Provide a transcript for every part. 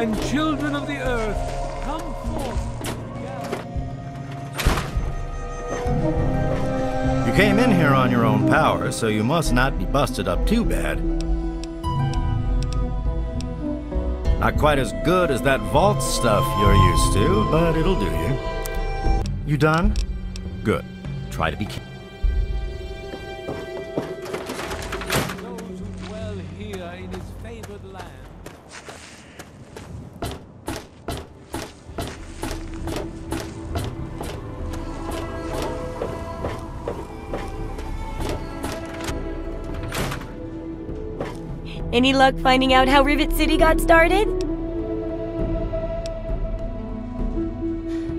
and children of the earth, come forth. You came in here on your own power, so you must not be busted up too bad. Not quite as good as that vault stuff you're used to, but it'll do you. You done? Good. Try to be careful. Any luck finding out how Rivet City got started?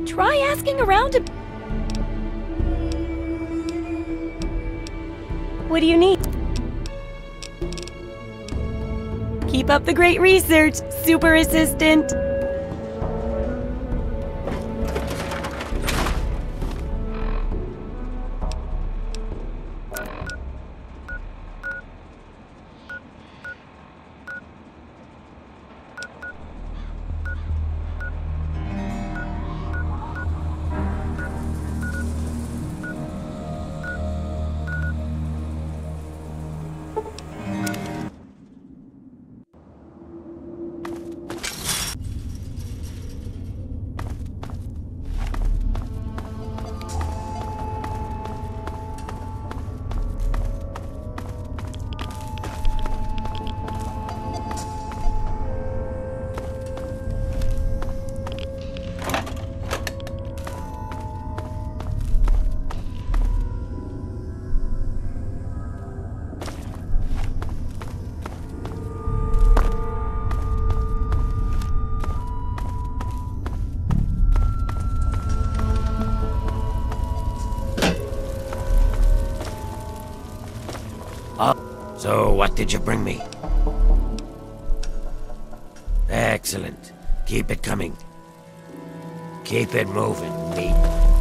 Try asking around What do you need? Keep up the great research, super assistant. Ah, so, what did you bring me? Excellent. Keep it coming. Keep it moving, meat.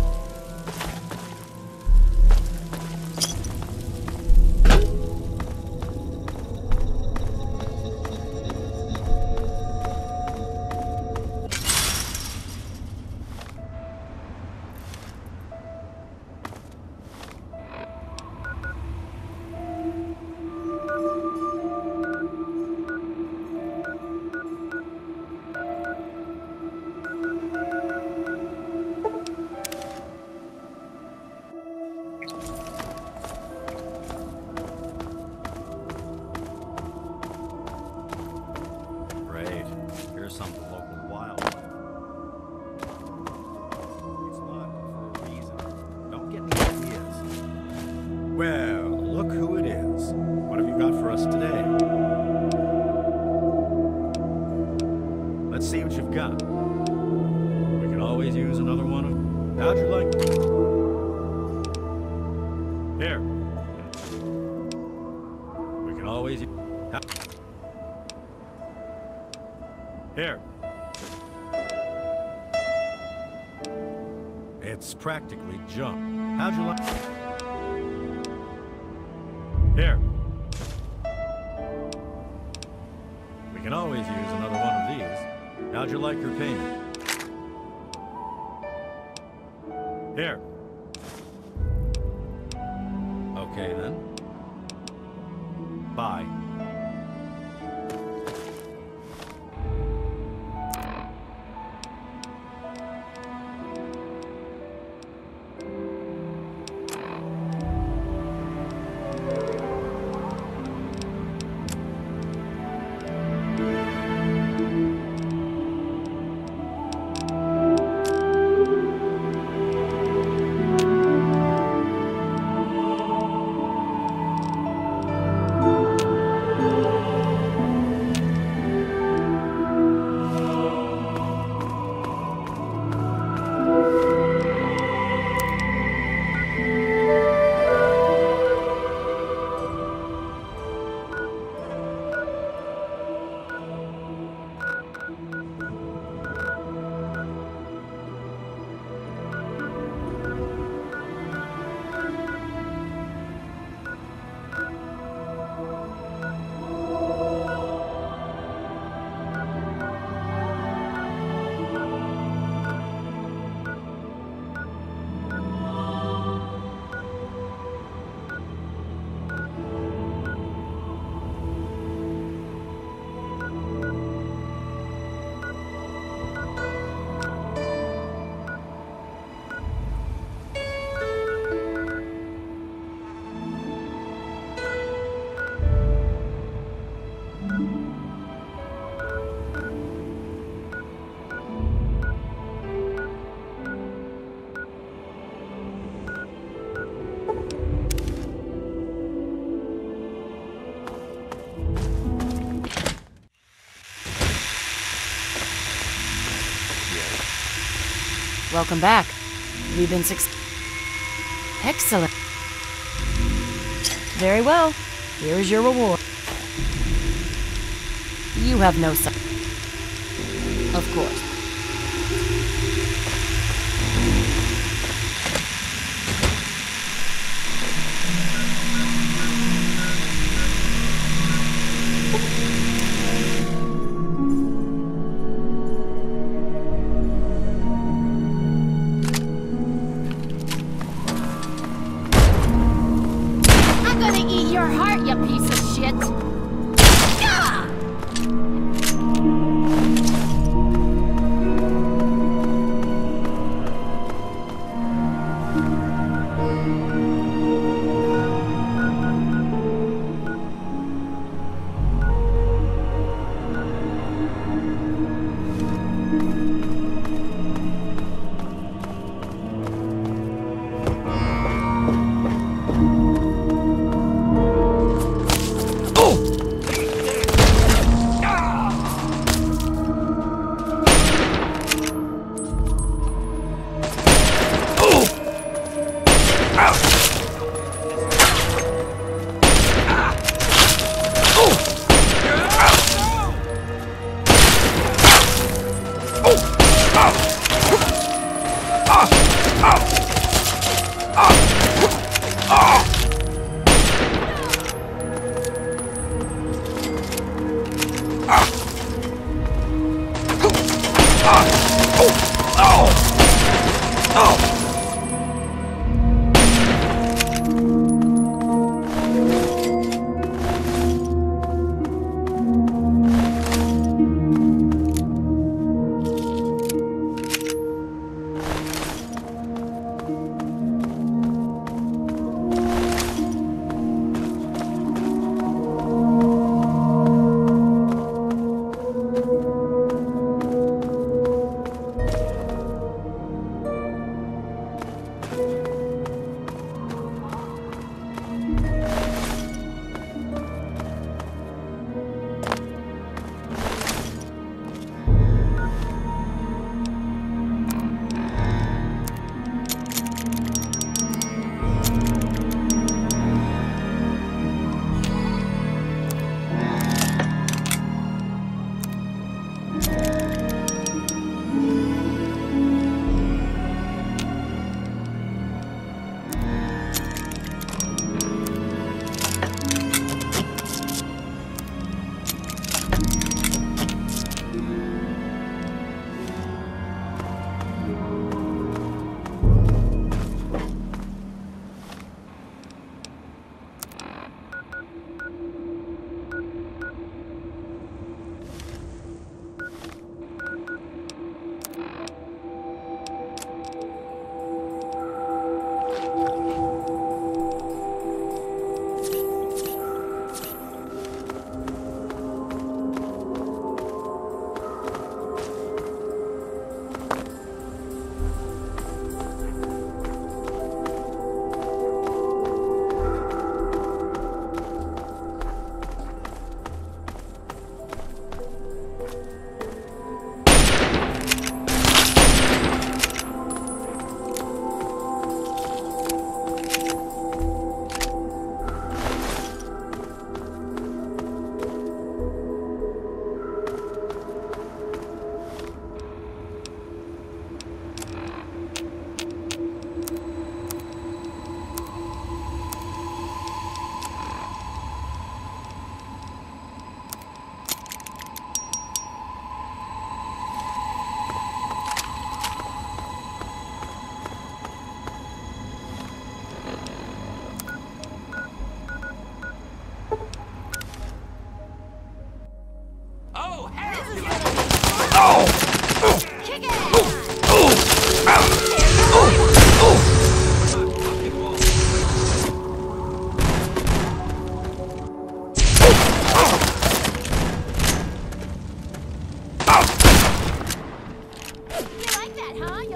Welcome back. We've been suc- Excellent. Very well. Here is your reward. You have no son. Of course.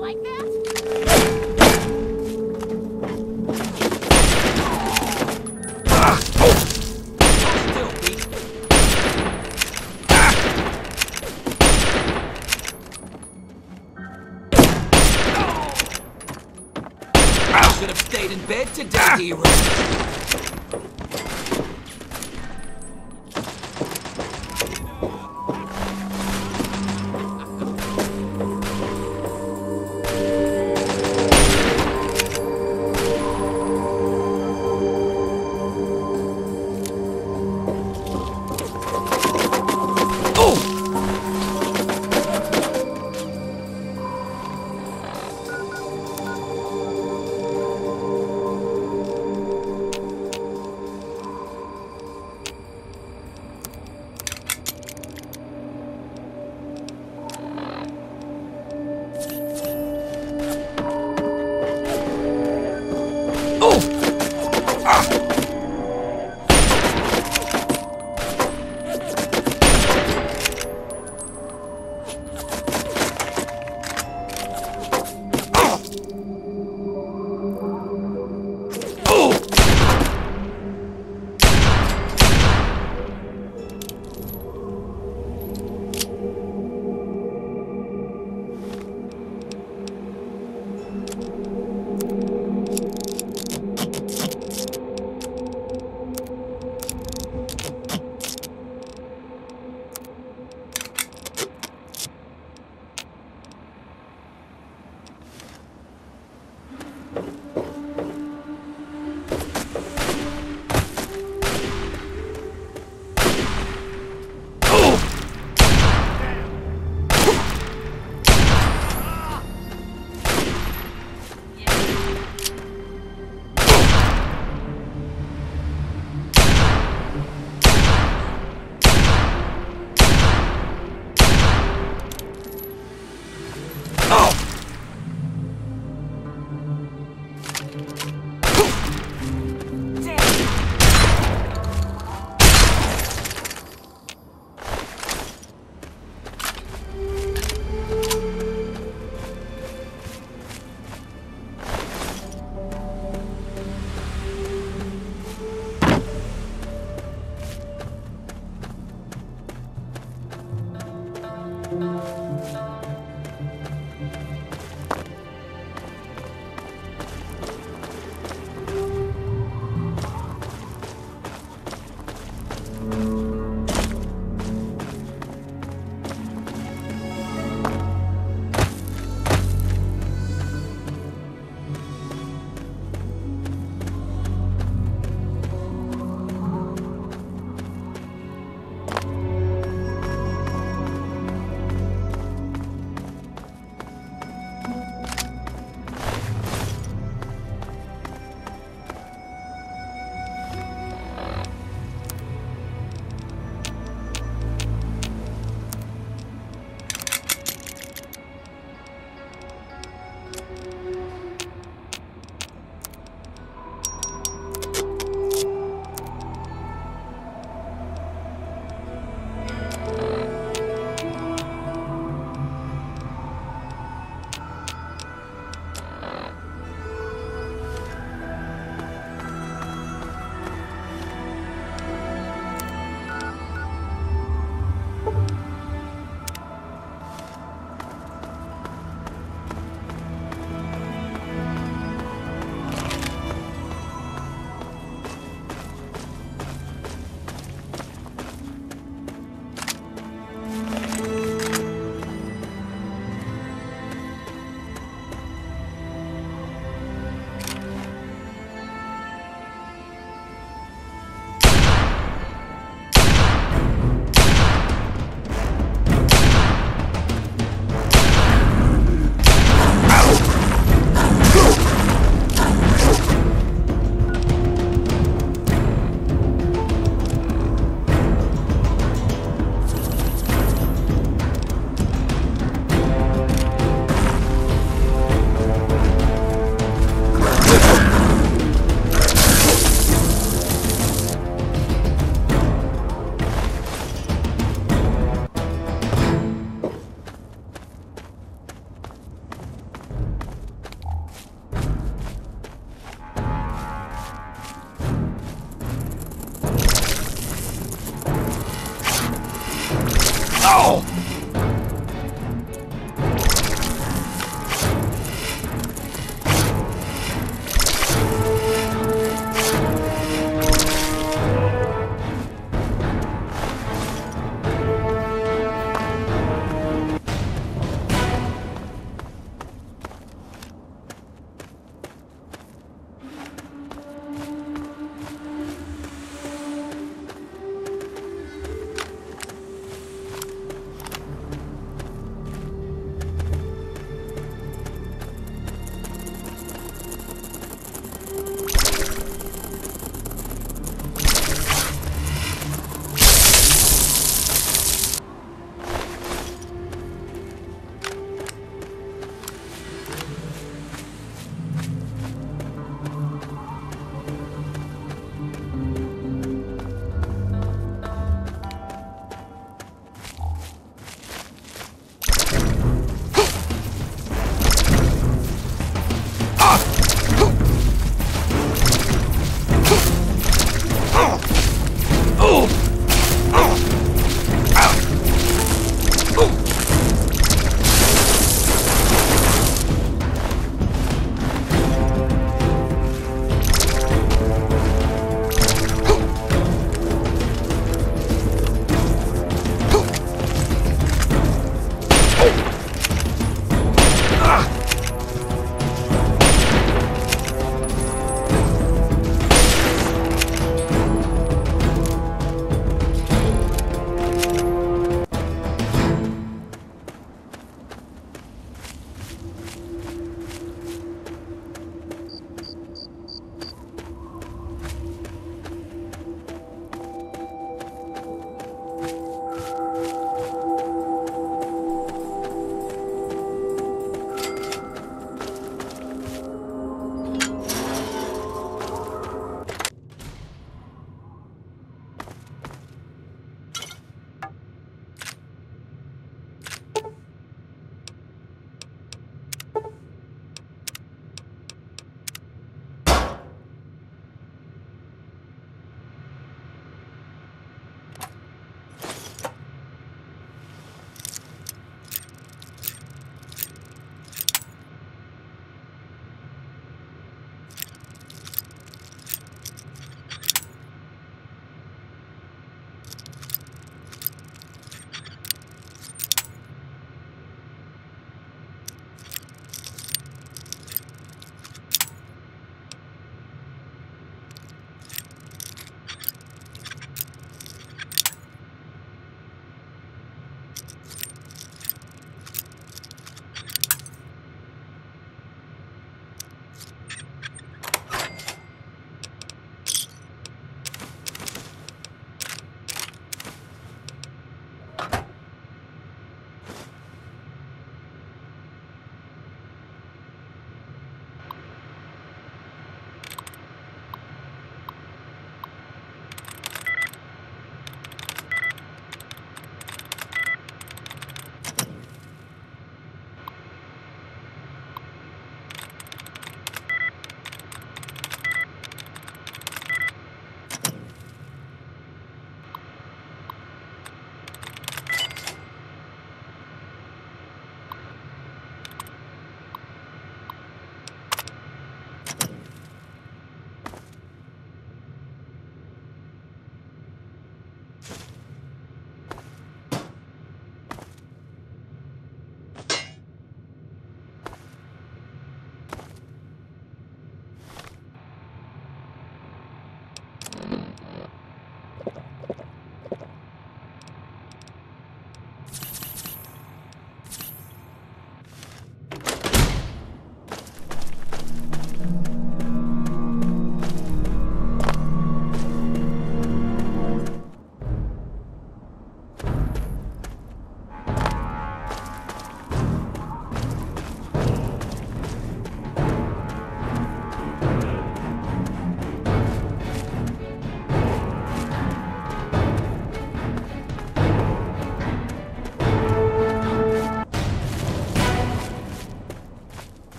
like that?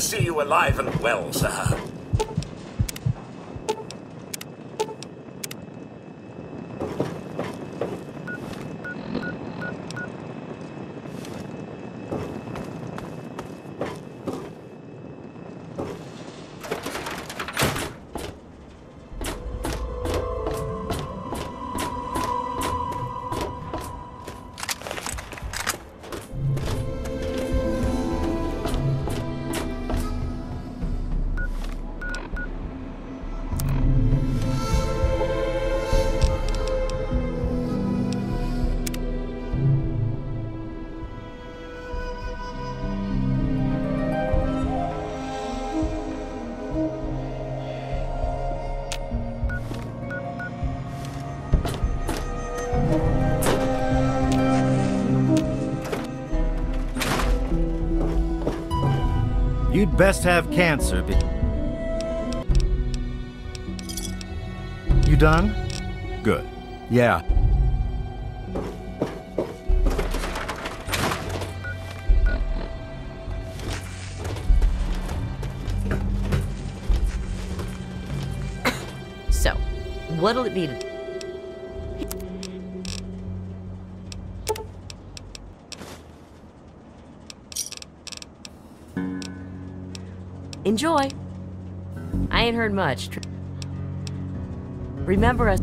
See you alive and well, sir. Best have cancer. You done? Good. Yeah. Enjoy. I ain't heard much. Remember us.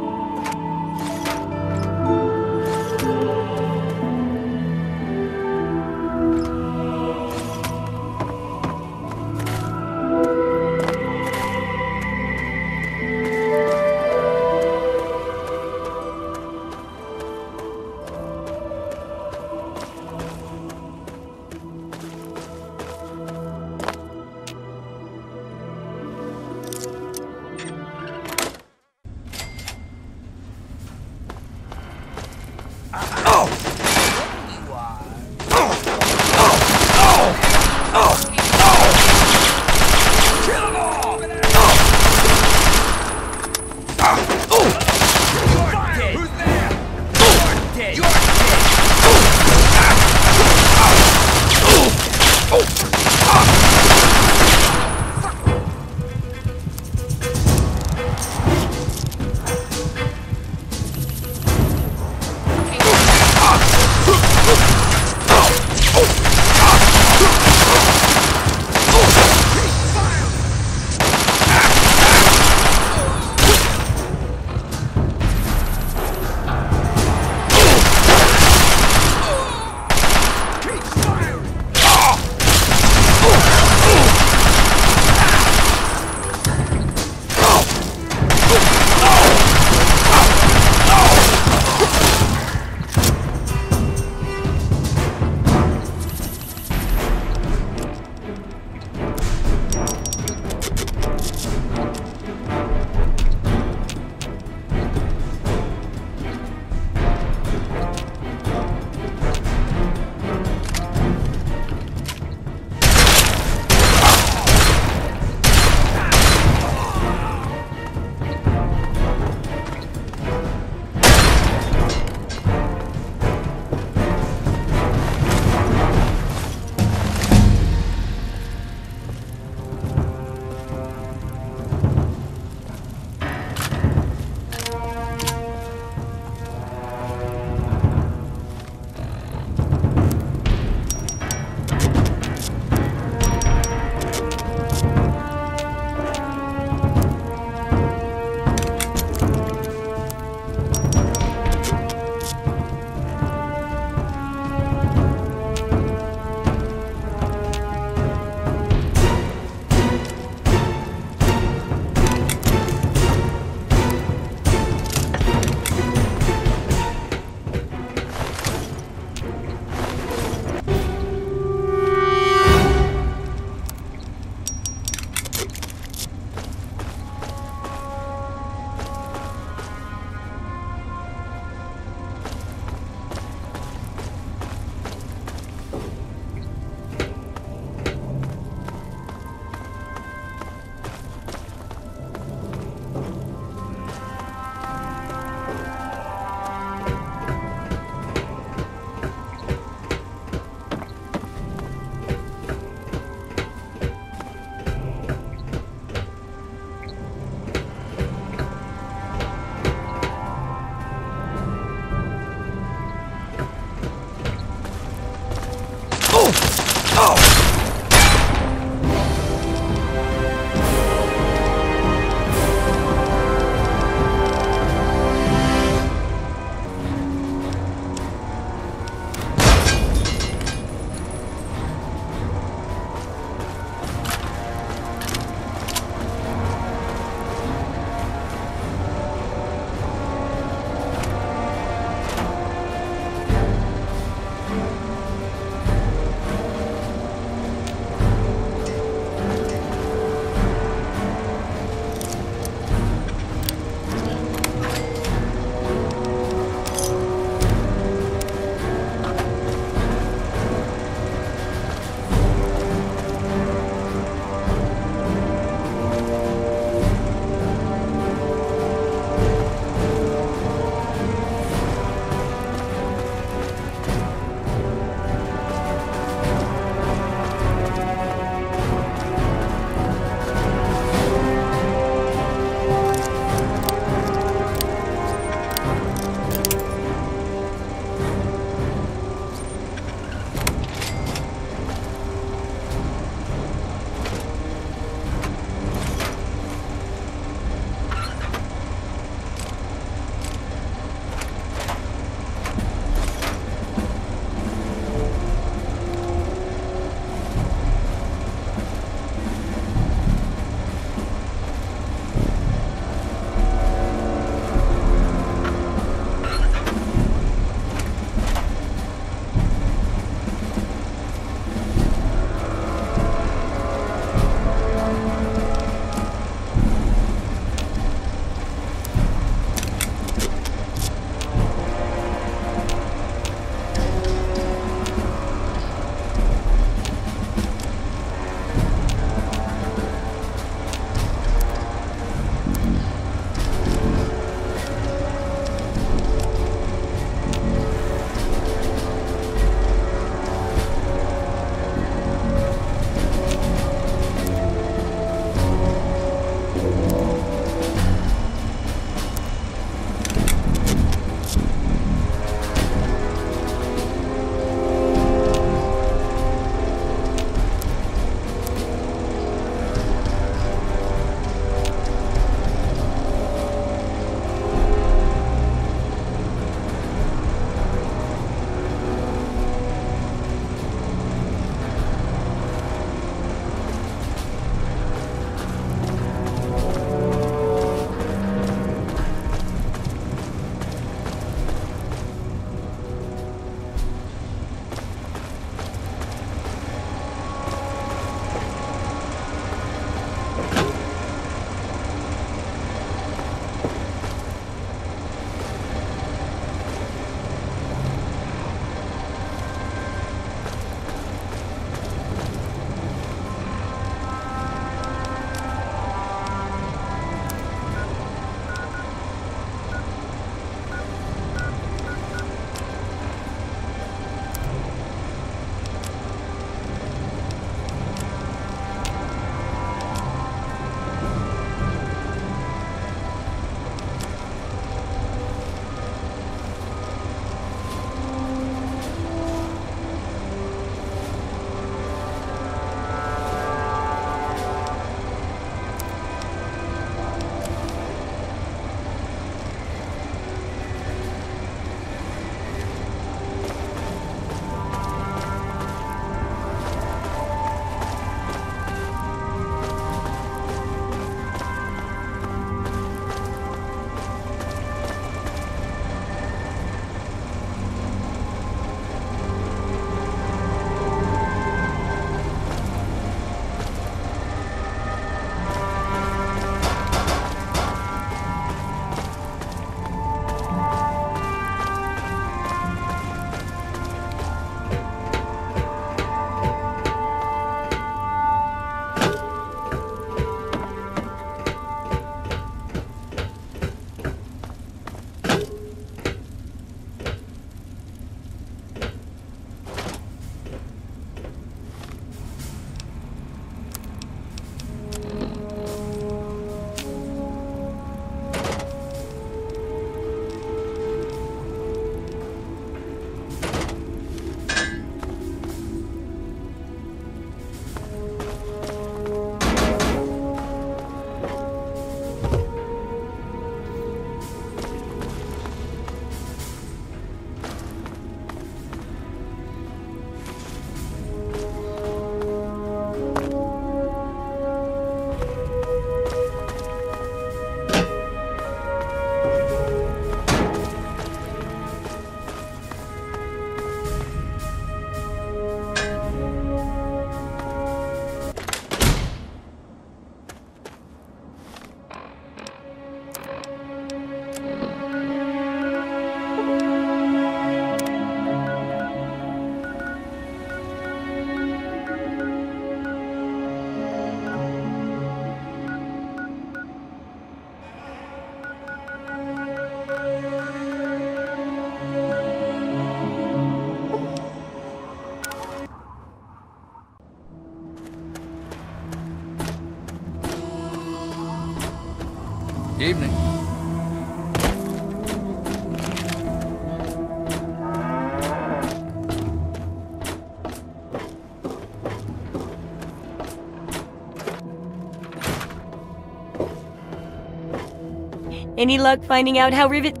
Any luck finding out how Rivet.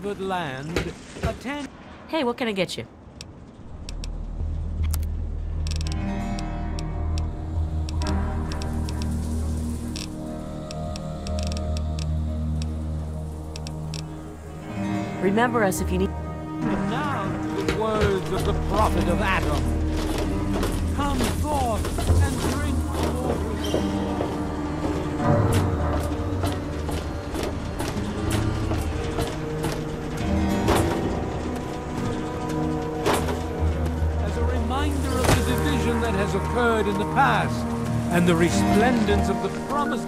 Favored land attend. Hey, what can I get you? Remember us if you need. Now the words of the prophet of Atom. Come forth and drink the waters. That has occurred in the past and the resplendence of the promise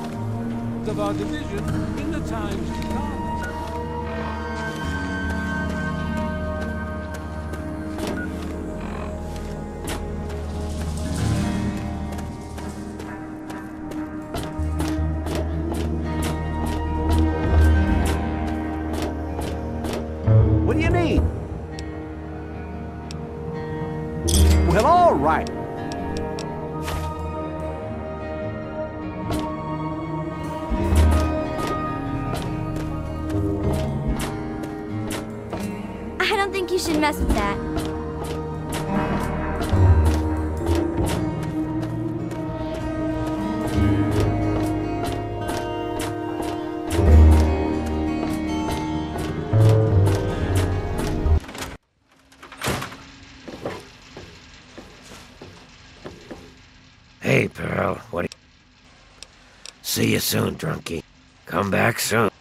of our division in the times to come. Soon, drunkie. Come back soon.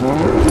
Come